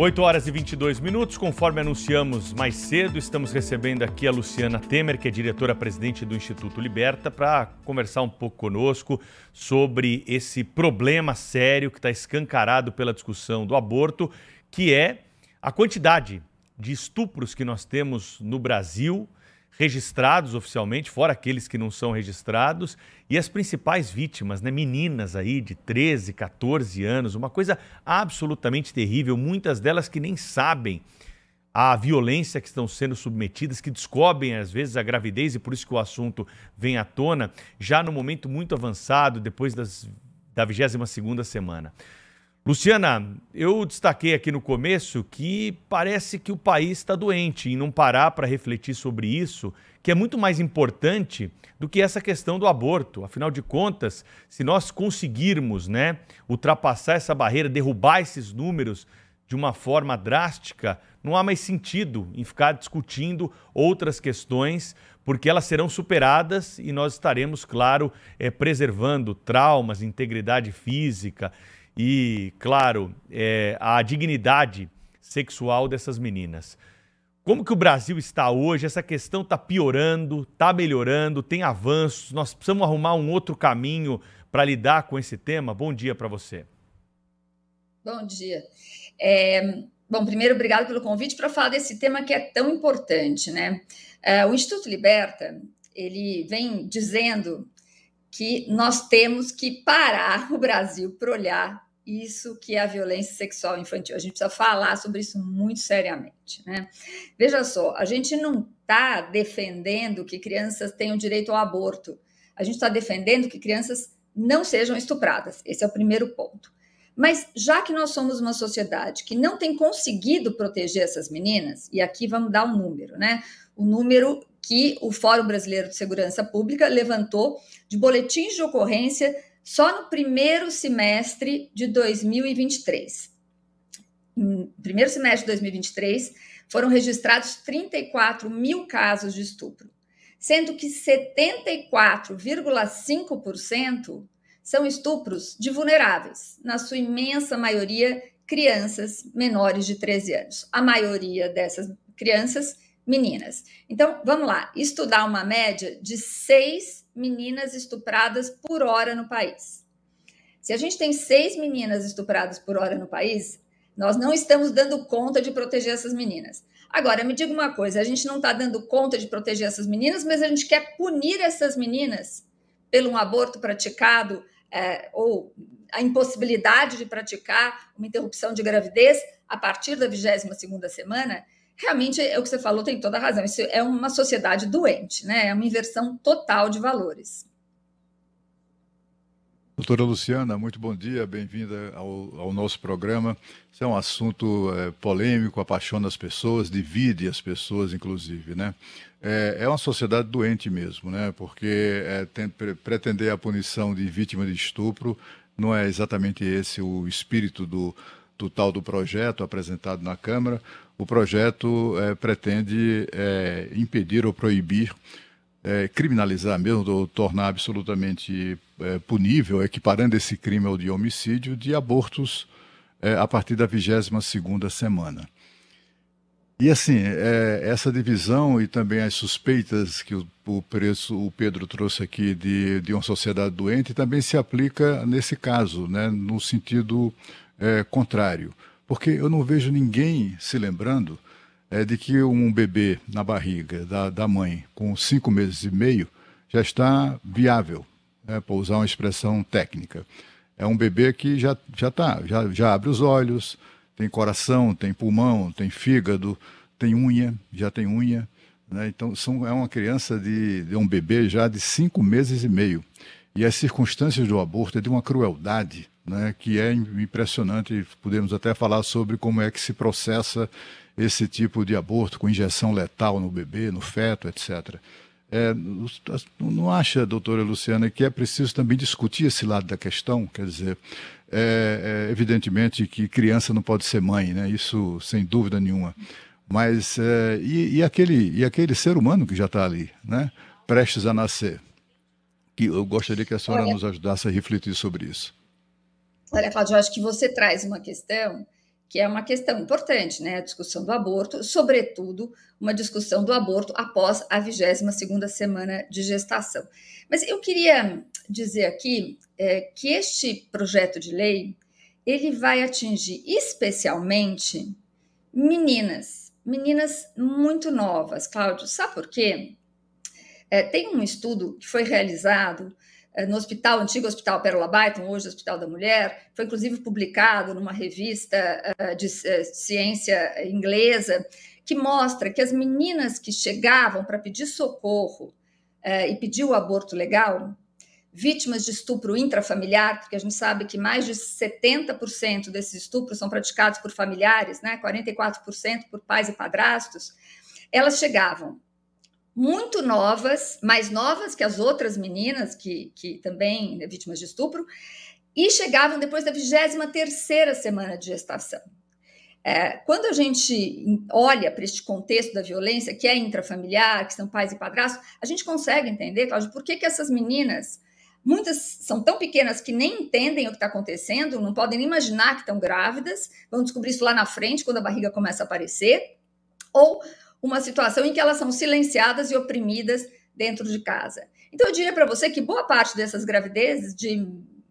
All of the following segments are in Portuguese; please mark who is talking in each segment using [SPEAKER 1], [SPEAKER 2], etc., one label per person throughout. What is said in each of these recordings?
[SPEAKER 1] 8 horas e 22 minutos, conforme anunciamos mais cedo, estamos recebendo aqui a Luciana Temer, que é diretora-presidente do Instituto Liberta, para conversar um pouco conosco sobre esse problema sério que está escancarado pela discussão do aborto, que é a quantidade de estupros que nós temos no Brasil registrados oficialmente, fora aqueles que não são registrados, e as principais vítimas, né, meninas aí de 13, 14 anos, uma coisa absolutamente terrível, muitas delas que nem sabem a violência que estão sendo submetidas, que descobrem às vezes a gravidez e por isso que o assunto vem à tona, já no momento muito avançado, depois das, da 22ª semana. Luciana, eu destaquei aqui no começo que parece que o país está doente em não parar para refletir sobre isso, que é muito mais importante do que essa questão do aborto. Afinal de contas, se nós conseguirmos né, ultrapassar essa barreira, derrubar esses números de uma forma drástica, não há mais sentido em ficar discutindo outras questões, porque elas serão superadas e nós estaremos, claro, é, preservando traumas, integridade física e, claro, é, a dignidade sexual dessas meninas. Como que o Brasil está hoje? Essa questão está piorando, está melhorando, tem avanços. Nós precisamos arrumar um outro caminho para lidar com esse tema. Bom dia para você.
[SPEAKER 2] Bom dia. É, bom, primeiro, obrigado pelo convite para falar desse tema que é tão importante, né? É, o Instituto Liberta ele vem dizendo que nós temos que parar o Brasil para olhar isso que é a violência sexual infantil. A gente precisa falar sobre isso muito seriamente. Né? Veja só, a gente não está defendendo que crianças tenham direito ao aborto. A gente está defendendo que crianças não sejam estupradas. Esse é o primeiro ponto. Mas já que nós somos uma sociedade que não tem conseguido proteger essas meninas, e aqui vamos dar um número, né? O número que o Fórum Brasileiro de Segurança Pública levantou de boletins de ocorrência só no primeiro semestre de 2023. No primeiro semestre de 2023, foram registrados 34 mil casos de estupro, sendo que 74,5% são estupros de vulneráveis, na sua imensa maioria crianças menores de 13 anos. A maioria dessas crianças, meninas. Então, vamos lá, estudar uma média de seis meninas estupradas por hora no país. Se a gente tem seis meninas estupradas por hora no país, nós não estamos dando conta de proteger essas meninas. Agora, me diga uma coisa: a gente não está dando conta de proteger essas meninas, mas a gente quer punir essas meninas pelo um aborto praticado é, ou a impossibilidade de praticar uma interrupção de gravidez a partir da 22 segunda semana realmente é o que você falou, tem toda a razão. Isso é uma sociedade doente, né? É uma inversão total de valores.
[SPEAKER 3] Doutora Luciana, muito bom dia, bem-vinda ao, ao, nosso programa. Isso é um assunto é, polêmico, apaixona as pessoas, divide as pessoas, inclusive, né? É, é uma sociedade doente mesmo, né? Porque é, tem, pretender a punição de vítima de estupro não é exatamente esse o espírito do, do tal do projeto apresentado na Câmara. O projeto é, pretende é, impedir ou proibir, é, criminalizar mesmo, ou tornar absolutamente punível, equiparando esse crime ao de homicídio, de abortos a partir da 22 segunda semana. E assim, essa divisão e também as suspeitas que o, o, preço, o Pedro trouxe aqui de, de uma sociedade doente também se aplica nesse caso, né, no sentido é, contrário. Porque eu não vejo ninguém se lembrando é, de que um bebê na barriga da, da mãe com cinco meses e meio já está viável, né, para usar uma expressão técnica. É um bebê que já já tá, já, já abre os olhos, tem coração, tem pulmão, tem fígado, tem unha, já tem unha. Né? Então são, é uma criança de, de um bebê já de cinco meses e meio. E as circunstâncias do aborto é de uma crueldade né, que é impressionante. Podemos até falar sobre como é que se processa esse tipo de aborto com injeção letal no bebê, no feto, etc. É, não acha, doutora Luciana, que é preciso também discutir esse lado da questão? Quer dizer, é, é, evidentemente que criança não pode ser mãe, né? isso sem dúvida nenhuma. Mas é, e, e, aquele, e aquele ser humano que já está ali, né? prestes a nascer? Que eu gostaria que a senhora Olha, nos ajudasse a refletir sobre isso.
[SPEAKER 2] Olha, Cláudio, eu acho que você traz uma questão que é uma questão importante, né? A discussão do aborto, sobretudo uma discussão do aborto após a 22ª semana de gestação. Mas eu queria dizer aqui é, que este projeto de lei ele vai atingir especialmente meninas, meninas muito novas. Cláudio, sabe por quê? É, tem um estudo que foi realizado no hospital, antigo Hospital Pérola Byton, hoje Hospital da Mulher, foi inclusive publicado numa revista é, de é, ciência inglesa, que mostra que as meninas que chegavam para pedir socorro e pedir o aborto legal, vítimas de estupro intrafamiliar, porque a gente sabe que mais de 70% desses estupros são praticados por familiares, né? 44% por pais e padrastos, elas chegavam muito novas, mais novas que as outras meninas que, que também né, vítimas de estupro, e chegavam depois da 23ª semana de gestação. É, quando a gente olha para este contexto da violência, que é intrafamiliar, que são pais e padrastos, a gente consegue entender, Cláudio, por que, que essas meninas, muitas são tão pequenas que nem entendem o que está acontecendo, não podem nem imaginar que estão grávidas, vão descobrir isso lá na frente, quando a barriga começa a aparecer, ou uma situação em que elas são silenciadas e oprimidas dentro de casa. Então, eu diria para você que boa parte dessas gravidezes de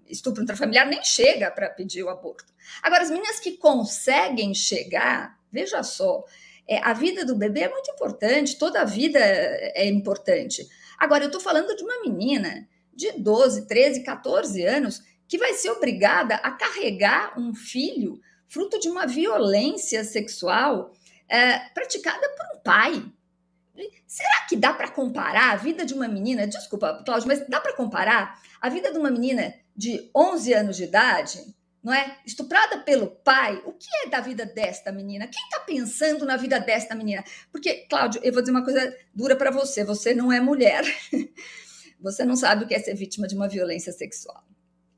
[SPEAKER 2] estupro intrafamiliar nem chega para pedir o aborto. Agora, as meninas que conseguem chegar, veja só, é, a vida do bebê é muito importante, toda a vida é importante. Agora, eu estou falando de uma menina de 12, 13, 14 anos que vai ser obrigada a carregar um filho fruto de uma violência sexual é, praticada por um pai. Será que dá para comparar a vida de uma menina? Desculpa, Cláudio, mas dá para comparar a vida de uma menina de 11 anos de idade, não é? Estuprada pelo pai. O que é da vida desta menina? Quem está pensando na vida desta menina? Porque, Cláudio, eu vou dizer uma coisa dura para você: você não é mulher. Você não sabe o que é ser vítima de uma violência sexual.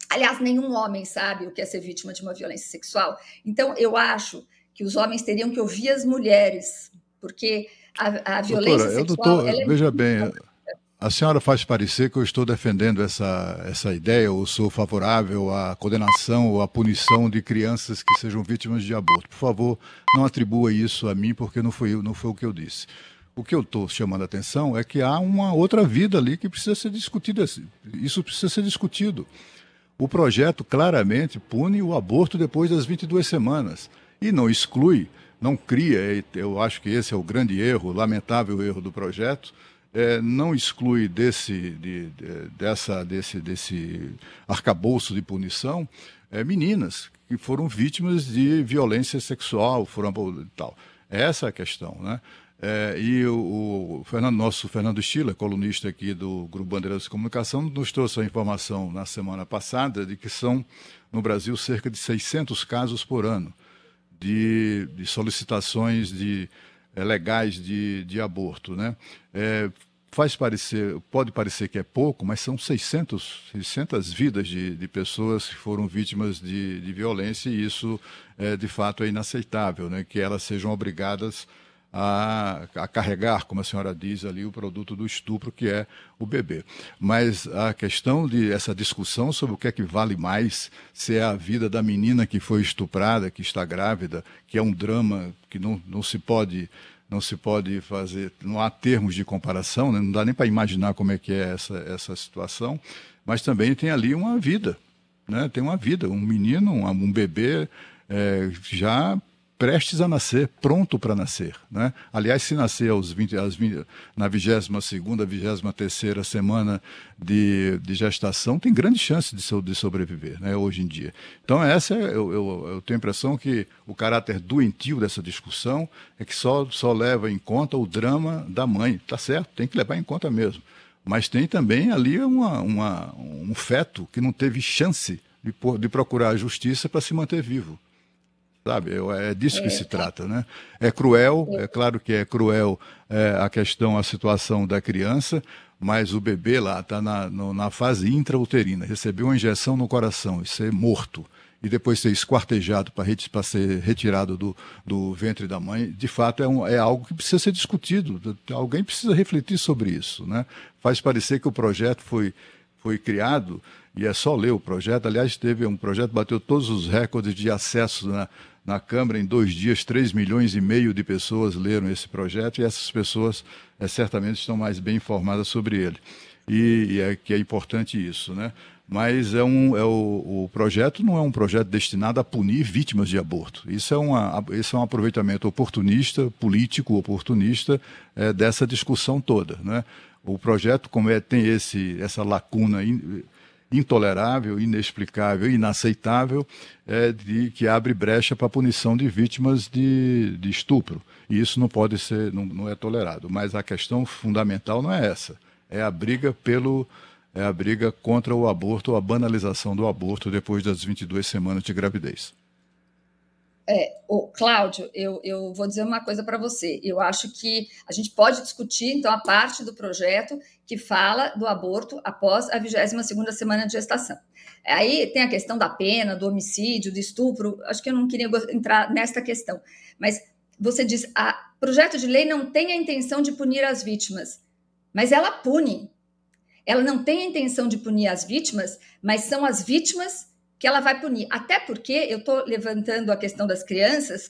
[SPEAKER 2] Aliás, nenhum homem sabe o que é ser vítima de uma violência sexual. Então, eu acho que os homens teriam que ouvir as mulheres, porque a, a violência doutora, sexual... Doutor,
[SPEAKER 3] é veja bem, a senhora faz parecer que eu estou defendendo essa, essa ideia, ou sou favorável à condenação ou à punição de crianças que sejam vítimas de aborto. Por favor, não atribua isso a mim, porque não foi, não foi o que eu disse. O que eu estou chamando a atenção é que há uma outra vida ali que precisa ser discutida. Isso precisa ser discutido. O projeto claramente pune o aborto depois das 22 semanas e não exclui, não cria, eu acho que esse é o grande erro, lamentável erro do projeto, é, não exclui desse, de, de, dessa, desse, desse arcabouço de punição é, meninas que foram vítimas de violência sexual, foram tal. Essa é a questão, né? É, e o, o, Fernando, nosso Fernando Stiller, colunista aqui do Grupo Bandeiras de Comunicação, nos trouxe a informação na semana passada de que são, no Brasil, cerca de 600 casos por ano de, de solicitações de, é, legais de, de aborto. Né? É, faz parecer, pode parecer que é pouco, mas são 600, 600 vidas de, de pessoas que foram vítimas de, de violência e isso, é, de fato, é inaceitável, né? que elas sejam obrigadas a, a, carregar, como a senhora diz ali, o produto do estupro, que é o bebê. Mas a questão de essa discussão sobre o que é que vale mais, se é a vida da menina que foi estuprada, que está grávida, que é um drama que não, não se pode não se pode fazer, não há termos de comparação, né? não dá nem para imaginar como é que é essa, essa situação, mas também tem ali uma vida, né? tem uma vida, um menino, um, um bebê é, já prestes a nascer, pronto para nascer. Né? Aliás, se nascer aos 20, aos 20, na 22 segunda, 23 terceira semana de, de gestação, tem grande chance de, de sobreviver, né, hoje em dia. Então, essa é, eu, eu, eu, tenho a impressão que o caráter doentio dessa discussão é que só, só leva em conta o drama da mãe. Tá certo, tem que levar em conta mesmo. Mas tem também ali uma, uma um feto que não teve chance de, de procurar a justiça para se manter vivo sabe? É disso que é, se tá. trata, né? É cruel, é claro que é cruel é, a questão, a situação da criança, mas o bebê lá está na, na fase intrauterina, recebeu uma injeção no coração e ser morto e depois ser esquartejado para ser retirado do, do ventre da mãe, de fato é, um, é algo que precisa ser discutido. Alguém precisa refletir sobre isso. Né? Faz parecer que o projeto foi foi criado, e é só ler o projeto. Aliás, teve um projeto bateu todos os recordes de acesso na, na Câmara em dois dias, 3 milhões e meio de pessoas leram esse projeto e essas pessoas é, certamente estão mais bem informadas sobre ele. E, e, é que é importante isso, né? Mas é um, é o, o, projeto não é um projeto destinado a punir vítimas de aborto. Isso é, uma, isso é um aproveitamento oportunista, político oportunista é, dessa discussão toda, né? O projeto, como é, tem esse, essa lacuna in, intolerável, inexplicável, inaceitável, é, de, que abre brecha para a punição de vítimas de, de estupro. E isso não pode ser, não, não é tolerado. Mas a questão fundamental não é essa. É a briga pelo é a briga contra o aborto, a banalização do aborto depois das 22 semanas de gravidez.
[SPEAKER 2] É, o Cláudio, eu, eu vou dizer uma coisa para você. Eu acho que a gente pode discutir, então, a parte do projeto que fala do aborto após a 22ª semana de gestação. Aí tem a questão da pena, do homicídio, do estupro. Acho que eu não queria entrar nesta questão. Mas você diz, o projeto de lei não tem a intenção de punir as vítimas, mas ela pune. Ela não tem a intenção de punir as vítimas, mas são as vítimas que ela vai punir. Até porque eu estou levantando a questão das crianças,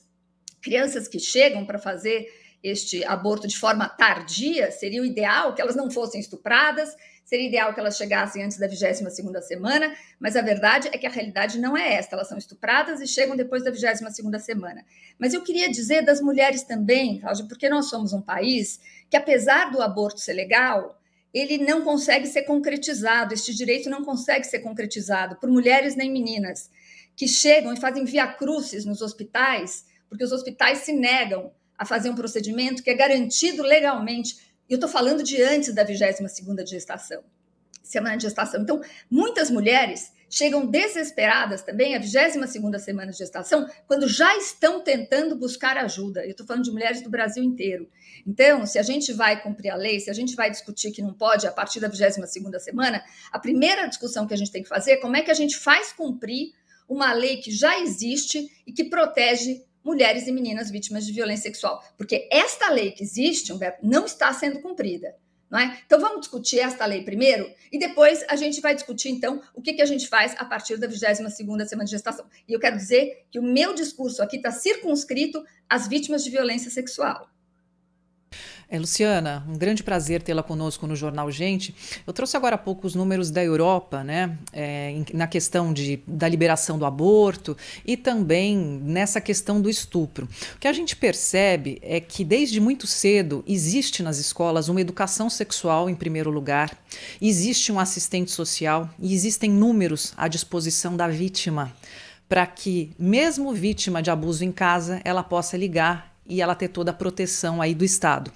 [SPEAKER 2] crianças que chegam para fazer este aborto de forma tardia, seria o ideal que elas não fossem estupradas, seria ideal que elas chegassem antes da 22ª semana, mas a verdade é que a realidade não é esta, elas são estupradas e chegam depois da 22ª semana. Mas eu queria dizer das mulheres também, Cláudia, porque nós somos um país que apesar do aborto ser legal, ele não consegue ser concretizado, este direito não consegue ser concretizado por mulheres nem meninas que chegam e fazem via crucis nos hospitais, porque os hospitais se negam a fazer um procedimento que é garantido legalmente. E eu estou falando de antes da 22ª de gestação, semana de gestação. Então, muitas mulheres chegam desesperadas também à 22ª semana de gestação, quando já estão tentando buscar ajuda. Eu estou falando de mulheres do Brasil inteiro. Então, se a gente vai cumprir a lei, se a gente vai discutir que não pode a partir da 22ª semana, a primeira discussão que a gente tem que fazer é como é que a gente faz cumprir uma lei que já existe e que protege mulheres e meninas vítimas de violência sexual. Porque esta lei que existe, Humberto, não está sendo cumprida. Não é? Então vamos discutir esta lei primeiro e depois a gente vai discutir então o que, que a gente faz a partir da 22 segunda semana de gestação. E eu quero dizer que o meu discurso aqui está circunscrito às vítimas de violência sexual.
[SPEAKER 4] É, Luciana, um grande prazer tê-la conosco no Jornal Gente. Eu trouxe agora há pouco os números da Europa, né, é, na questão de, da liberação do aborto e também nessa questão do estupro. O que a gente percebe é que desde muito cedo existe nas escolas uma educação sexual em primeiro lugar, existe um assistente social e existem números à disposição da vítima para que, mesmo vítima de abuso em casa, ela possa ligar e ela ter toda a proteção aí do Estado.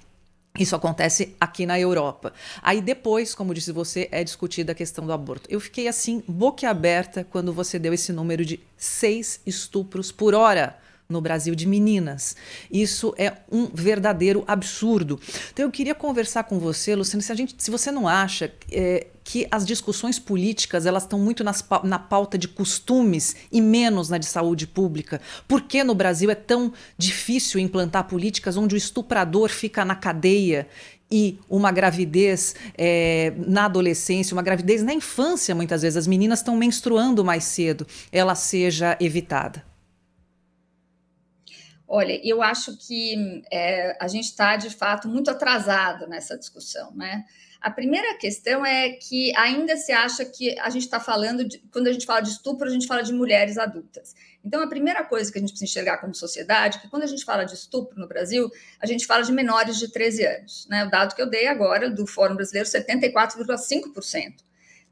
[SPEAKER 4] Isso acontece aqui na Europa. Aí depois, como disse você, é discutida a questão do aborto. Eu fiquei assim, boquiaberta, quando você deu esse número de seis estupros por hora no Brasil de meninas. Isso é um verdadeiro absurdo. Então eu queria conversar com você, Luciana, se, a gente, se você não acha é, que as discussões políticas elas estão muito nas, na pauta de costumes e menos na de saúde pública. Por que no Brasil é tão difícil implantar políticas onde o estuprador fica na cadeia e uma gravidez é, na adolescência, uma gravidez na infância, muitas vezes as meninas estão menstruando mais cedo, ela seja evitada?
[SPEAKER 2] Olha, eu acho que é, a gente está, de fato, muito atrasado nessa discussão, né? A primeira questão é que ainda se acha que a gente está falando, de, quando a gente fala de estupro, a gente fala de mulheres adultas. Então, a primeira coisa que a gente precisa enxergar como sociedade é que quando a gente fala de estupro no Brasil, a gente fala de menores de 13 anos. Né? O dado que eu dei agora do Fórum Brasileiro, 74,5%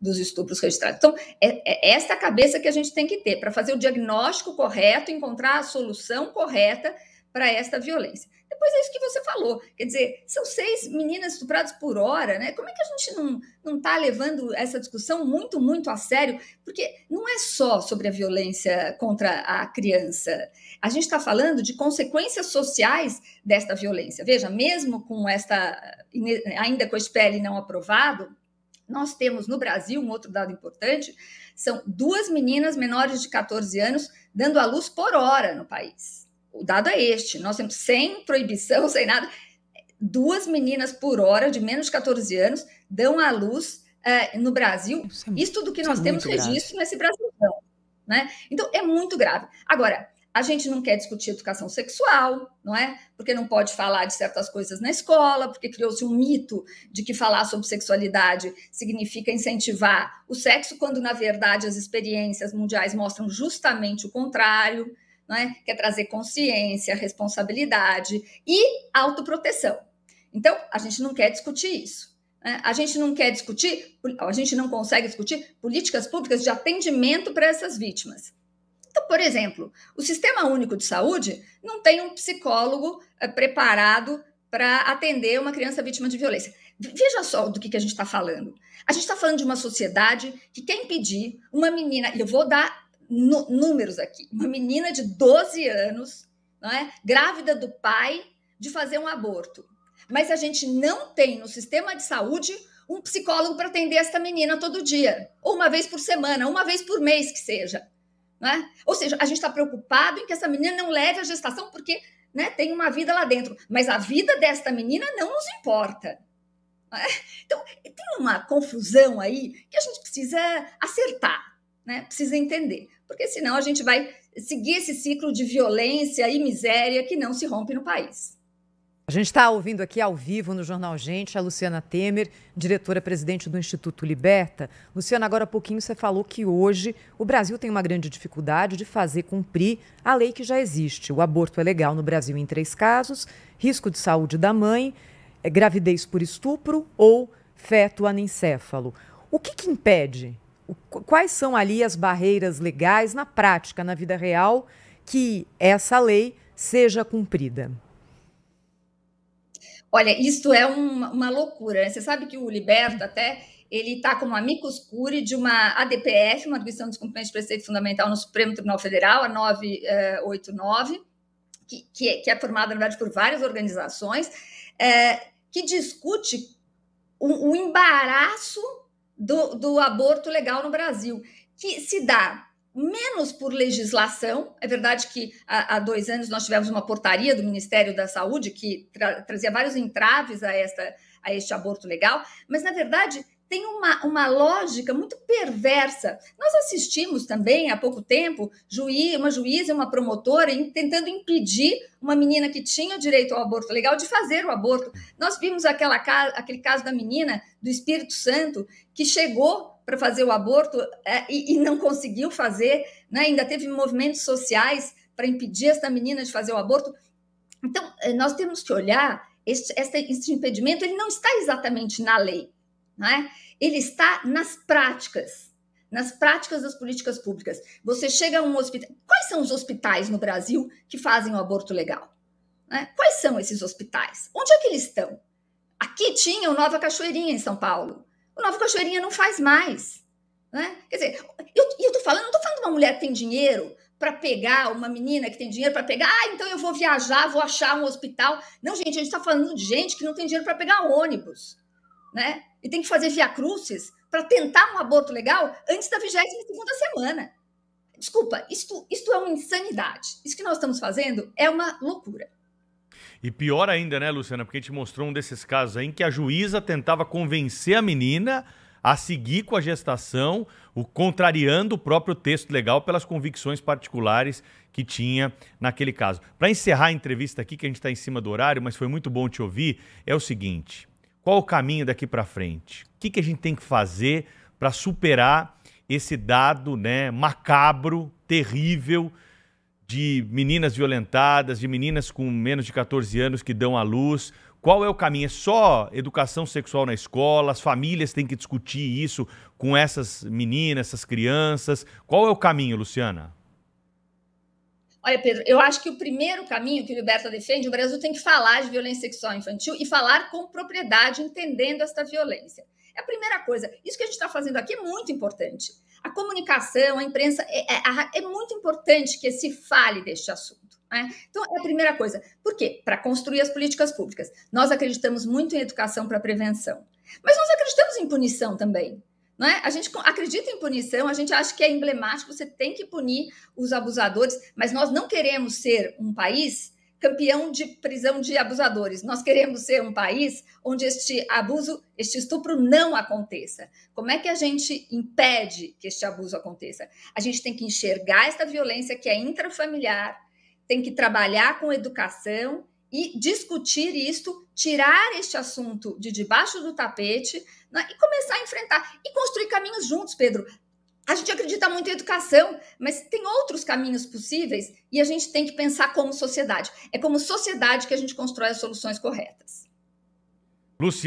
[SPEAKER 2] dos estupros registrados. Então, é, é essa cabeça que a gente tem que ter para fazer o diagnóstico correto, encontrar a solução correta para esta violência. Depois é isso que você falou, quer dizer, são seis meninas estupradas por hora, né? Como é que a gente não não está levando essa discussão muito, muito a sério? Porque não é só sobre a violência contra a criança. A gente está falando de consequências sociais desta violência. Veja, mesmo com esta, ainda com o SPL não aprovado, nós temos no Brasil, um outro dado importante, são duas meninas menores de 14 anos dando à luz por hora no país o dado é este: nós temos sem proibição, sem nada, duas meninas por hora de menos de 14 anos dão à luz uh, no Brasil. Isso, é, isso tudo que nós temos registro grave. nesse Brasilzão. Né? Então, é muito grave. Agora, a gente não quer discutir educação sexual, não é? Porque não pode falar de certas coisas na escola, porque criou-se um mito de que falar sobre sexualidade significa incentivar o sexo, quando na verdade as experiências mundiais mostram justamente o contrário, não é? Quer trazer consciência, responsabilidade e autoproteção. Então, a gente não quer discutir isso. Né? A gente não quer discutir, a gente não consegue discutir políticas públicas de atendimento para essas vítimas. Por exemplo, o Sistema Único de Saúde não tem um psicólogo é, preparado para atender uma criança vítima de violência. Veja só do que, que a gente está falando. A gente está falando de uma sociedade que quer impedir uma menina, e eu vou dar números aqui, uma menina de 12 anos, não é, grávida do pai, de fazer um aborto. Mas a gente não tem no sistema de saúde um psicólogo para atender essa menina todo dia, ou uma vez por semana, uma vez por mês que seja. Né? Ou seja, a gente está preocupado em que essa menina não leve a gestação porque né, tem uma vida lá dentro, mas a vida desta menina não nos importa. Né? Então, tem uma confusão aí que a gente precisa acertar, né? precisa entender, porque senão a gente vai seguir esse ciclo de violência e miséria que não se rompe no país.
[SPEAKER 5] A gente está ouvindo aqui ao vivo no Jornal Gente a Luciana Temer, diretora-presidente do Instituto Liberta. Luciana, agora há pouquinho você falou que hoje o Brasil tem uma grande dificuldade de fazer cumprir a lei que já existe. O aborto é legal no Brasil em três casos: risco de saúde da mãe, é, gravidez por estupro ou feto anencéfalo. O que, que impede? Quais são ali as barreiras legais na prática, na vida real, que essa lei seja cumprida?
[SPEAKER 2] Olha, isto é uma, uma loucura. Né? Você sabe que o Liberta até ele está como amicus curi de uma ADPF, uma Atribuição de Descumprimento de Preceito Fundamental no Supremo Tribunal Federal, a 989, que, que, é, que é formada, na verdade, por várias organizações, é, que discute o, o embaraço do, do aborto legal no Brasil, que se dá menos por legislação. É verdade que há, há, dois anos nós tivemos uma portaria do Ministério da Saúde que tra trazia vários entraves a, esta, a este aborto legal, mas na verdade tem uma, uma lógica muito perversa. Nós assistimos também há pouco tempo juiz, uma juíza uma promotora tentando impedir uma menina que tinha direito ao aborto legal de fazer o aborto. Nós vimos aquela, aquele caso da menina do Espírito Santo que chegou para fazer o aborto é, e, e, não conseguiu fazer, né? ainda teve movimentos sociais para impedir essa menina de fazer o aborto. Então, é, nós temos que olhar, este, este impedimento ele não está exatamente na lei, né? ele está nas práticas, nas práticas das políticas públicas. Você chega a um hospital. Quais são os hospitais no Brasil que fazem o aborto legal? Né? Quais são esses hospitais? Onde é que eles estão? Aqui tinha o Nova Cachoeirinha, em São Paulo. O Nova Cachoeirinha não faz mais. Né? Quer dizer, eu, tô falando, não tô falando de uma mulher que tem dinheiro para pegar, uma menina que tem dinheiro para pegar, ah, então eu vou viajar, vou achar um hospital. Não, gente, a gente está falando de gente que não tem dinheiro para pegar ônibus, né? E tem que fazer via crucis para tentar um aborto legal antes da 22 segunda semana. Desculpa, isto, isto é uma insanidade. Isso que nós estamos fazendo é uma loucura.
[SPEAKER 1] E pior ainda, né, Luciana? Porque a gente mostrou um desses casos aí em que a juíza tentava convencer a menina a seguir com a gestação, o contrariando o próprio texto legal pelas convicções particulares que tinha naquele caso. Para encerrar a entrevista aqui, que a gente está em cima do horário, mas foi muito bom te ouvir, é o seguinte: qual o caminho daqui para frente? O que, que a gente tem que fazer para superar esse dado né, macabro, terrível? de meninas violentadas, de meninas com menos de 14 anos que dão à luz. Qual é o caminho? É só educação sexual na escola? As famílias têm que discutir isso com essas meninas, essas crianças? Qual é o caminho, Luciana?
[SPEAKER 2] Olha, Pedro, eu acho que o primeiro caminho que o Liberta defende, o Brasil tem que falar de violência sexual infantil e falar com propriedade, entendendo esta violência. É a primeira coisa. Isso que a gente está fazendo aqui é muito importante. A comunicação, a imprensa, é, é, é muito importante que se fale deste assunto. Né? Então, é a primeira coisa. Por quê? Para construir as políticas públicas. Nós acreditamos muito em educação para prevenção. Mas nós acreditamos em punição também. Não é? A gente acredita em punição, a gente acha que é emblemático, você tem que punir os abusadores, mas nós não queremos ser um país campeão de prisão de abusadores. Nós queremos ser um país onde este abuso, este estupro não aconteça. Como é que a gente impede que este abuso aconteça? A gente tem que enxergar esta violência que é intrafamiliar, tem que trabalhar com educação e discutir isto, tirar este assunto de debaixo do tapete né, e começar a enfrentar e construir caminhos juntos, Pedro. A gente acredita muito em educação, mas tem outros caminhos possíveis e a gente tem que pensar como sociedade. É como sociedade que a gente constrói as soluções corretas.
[SPEAKER 1] Luciana